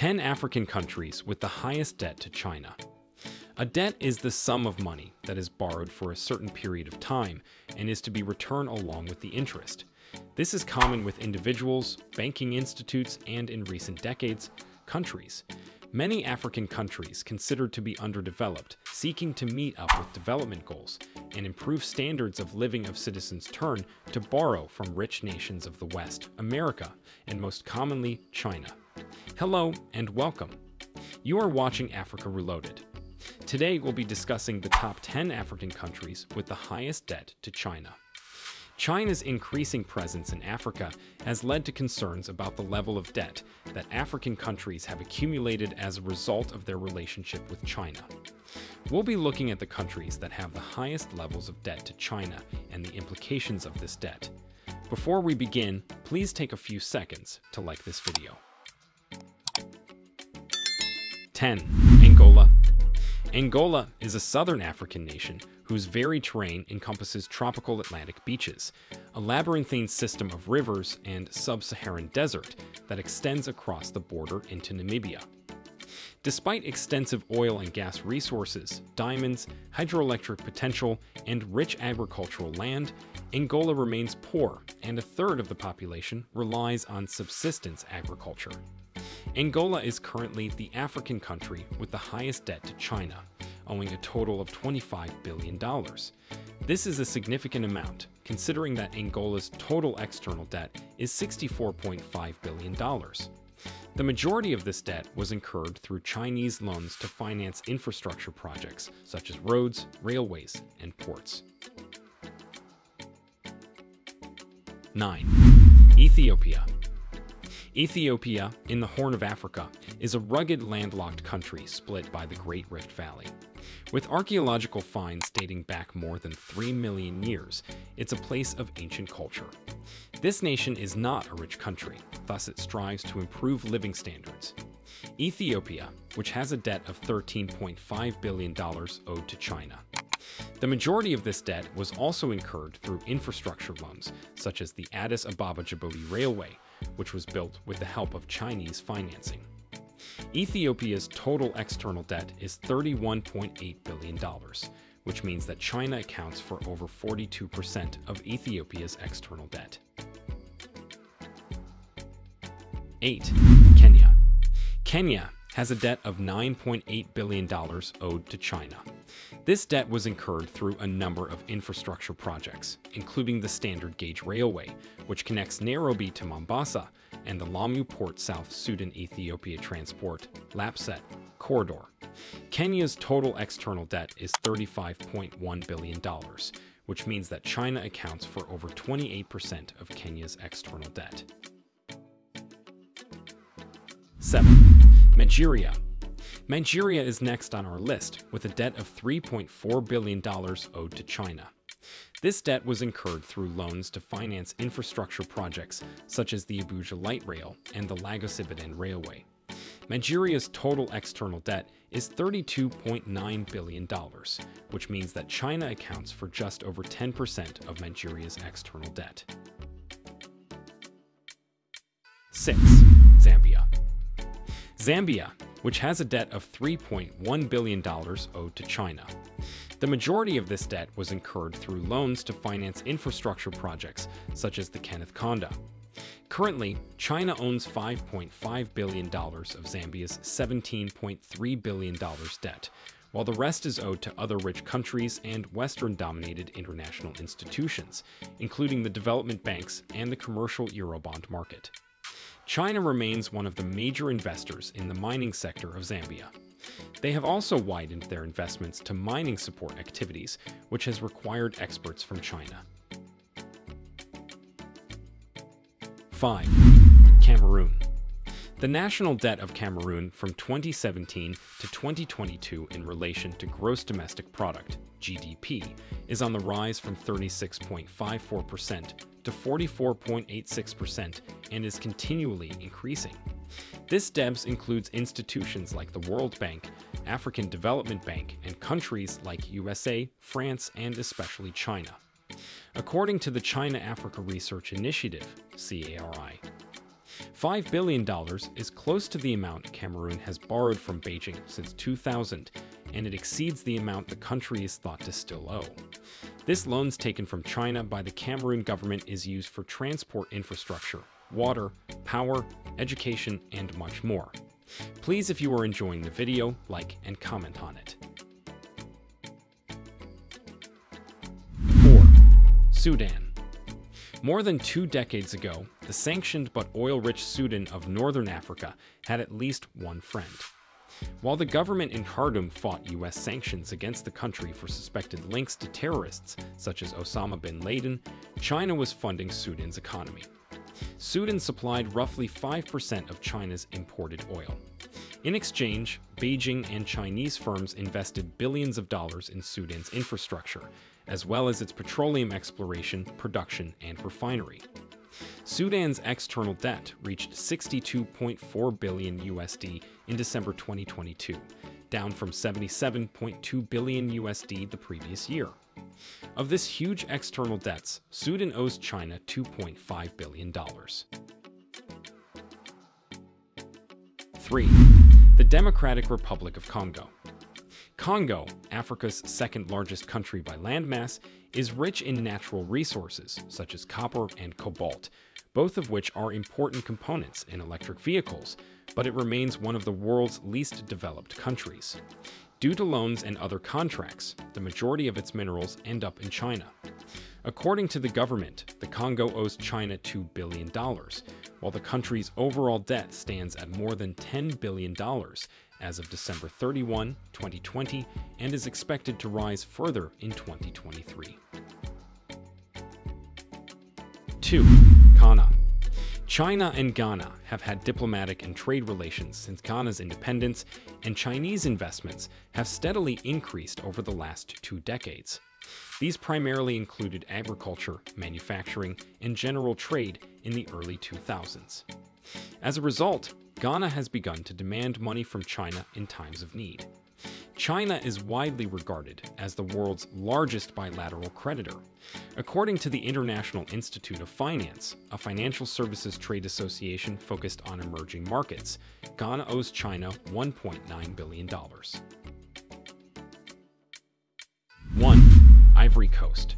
10 African countries with the highest debt to China. A debt is the sum of money that is borrowed for a certain period of time and is to be returned along with the interest. This is common with individuals, banking institutes, and in recent decades, countries. Many African countries considered to be underdeveloped, seeking to meet up with development goals and improve standards of living of citizens turn to borrow from rich nations of the West, America, and most commonly China. Hello and welcome. You are watching Africa Reloaded. Today we'll be discussing the top 10 African countries with the highest debt to China. China's increasing presence in Africa has led to concerns about the level of debt that African countries have accumulated as a result of their relationship with China. We'll be looking at the countries that have the highest levels of debt to China and the implications of this debt. Before we begin, please take a few seconds to like this video. 10. Angola Angola is a southern African nation whose varied terrain encompasses tropical Atlantic beaches, a labyrinthine system of rivers and sub-Saharan desert that extends across the border into Namibia. Despite extensive oil and gas resources, diamonds, hydroelectric potential, and rich agricultural land, Angola remains poor, and a third of the population relies on subsistence agriculture. Angola is currently the African country with the highest debt to China, owing a total of $25 billion. This is a significant amount, considering that Angola's total external debt is $64.5 billion. The majority of this debt was incurred through Chinese loans to finance infrastructure projects such as roads, railways, and ports. 9. Ethiopia Ethiopia, in the Horn of Africa, is a rugged landlocked country split by the Great Rift Valley. With archaeological finds dating back more than 3 million years, it's a place of ancient culture. This nation is not a rich country, thus it strives to improve living standards. Ethiopia, which has a debt of $13.5 billion owed to China. The majority of this debt was also incurred through infrastructure loans, such as the Addis Ababa Djibouti Railway, which was built with the help of Chinese financing. Ethiopia's total external debt is $31.8 billion, which means that China accounts for over 42% of Ethiopia's external debt. 8. Kenya. Kenya has a debt of $9.8 billion owed to China. This debt was incurred through a number of infrastructure projects, including the Standard Gauge Railway, which connects Nairobi to Mombasa, and the Lamu Port South Sudan Ethiopia Transport LAPSSET corridor. Kenya's total external debt is $35.1 billion, which means that China accounts for over 28% of Kenya's external debt. 7. Nigeria. Nigeria is next on our list, with a debt of $3.4 billion owed to China. This debt was incurred through loans to finance infrastructure projects such as the Abuja Light Rail and the Lagos Ibadan Railway. Nigeria's total external debt is $32.9 billion, which means that China accounts for just over 10% of Nigeria's external debt. 6. Zambia. Zambia, which has a debt of $3.1 billion owed to China. The majority of this debt was incurred through loans to finance infrastructure projects, such as the Kenneth Kaunda. Currently, China owns $5.5 billion of Zambia's $17.3 billion debt, while the rest is owed to other rich countries and Western dominated international institutions, including the development banks and the commercial Eurobond market. China remains one of the major investors in the mining sector of Zambia. They have also widened their investments to mining support activities, which has required experts from China. 5. Cameroon. The national debt of Cameroon from 2017 to 2022 in relation to gross domestic product, GDP, is on the rise from 36.54% to 44.86% and is continually increasing. This DEBS includes institutions like the World Bank, African Development Bank, and countries like USA, France, and especially China. According to the China Africa Research Initiative, CARI, $5 billion is close to the amount Cameroon has borrowed from Beijing since 2000, and it exceeds the amount the country is thought to still owe. This loans taken from China by the Cameroon government is used for transport infrastructure, water, power, education, and much more. Please, if you are enjoying the video, like and comment on it. 4. Sudan more than two decades ago, the sanctioned but oil-rich Sudan of northern Africa had at least one friend. While the government in Khartoum fought U.S. sanctions against the country for suspected links to terrorists such as Osama bin Laden, China was funding Sudan's economy. Sudan supplied roughly 5% of China's imported oil. In exchange, Beijing and Chinese firms invested billions of dollars in Sudan's infrastructure, as well as its petroleum exploration, production, and refinery. Sudan's external debt reached 62.4 billion USD in December 2022, down from 77.2 billion USD the previous year. Of this huge external debts, Sudan owes China $2.5 billion. 3. The Democratic Republic of Congo Congo, Africa's second largest country by landmass, is rich in natural resources such as copper and cobalt, both of which are important components in electric vehicles, but it remains one of the world's least developed countries. Due to loans and other contracts, the majority of its minerals end up in China. According to the government, the Congo owes China $2 billion, while the country's overall debt stands at more than $10 billion as of December 31, 2020, and is expected to rise further in 2023. 2. Ghana China and Ghana have had diplomatic and trade relations since Ghana's independence, and Chinese investments have steadily increased over the last two decades. These primarily included agriculture, manufacturing, and general trade in the early 2000s. As a result, Ghana has begun to demand money from China in times of need. China is widely regarded as the world's largest bilateral creditor. According to the International Institute of Finance, a financial services trade association focused on emerging markets, Ghana owes China $1.9 billion. 1. Ivory Coast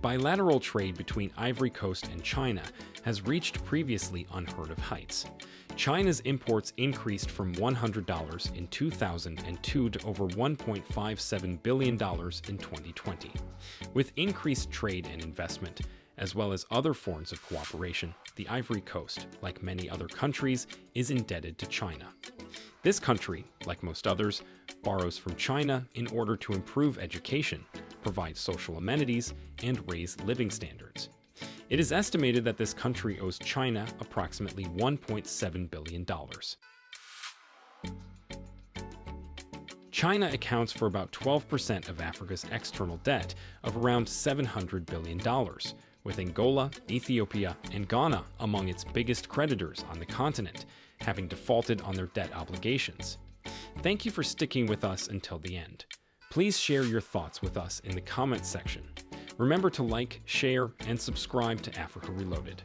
Bilateral trade between Ivory Coast and China has reached previously unheard of heights. China's imports increased from $100 in 2002 to over $1.57 billion in 2020. With increased trade and investment, as well as other forms of cooperation, the Ivory Coast, like many other countries, is indebted to China. This country, like most others, borrows from China in order to improve education, provide social amenities, and raise living standards. It is estimated that this country owes China approximately $1.7 billion. China accounts for about 12% of Africa's external debt of around $700 billion, with Angola, Ethiopia, and Ghana among its biggest creditors on the continent, having defaulted on their debt obligations. Thank you for sticking with us until the end. Please share your thoughts with us in the comments section. Remember to like, share, and subscribe to Africa Reloaded.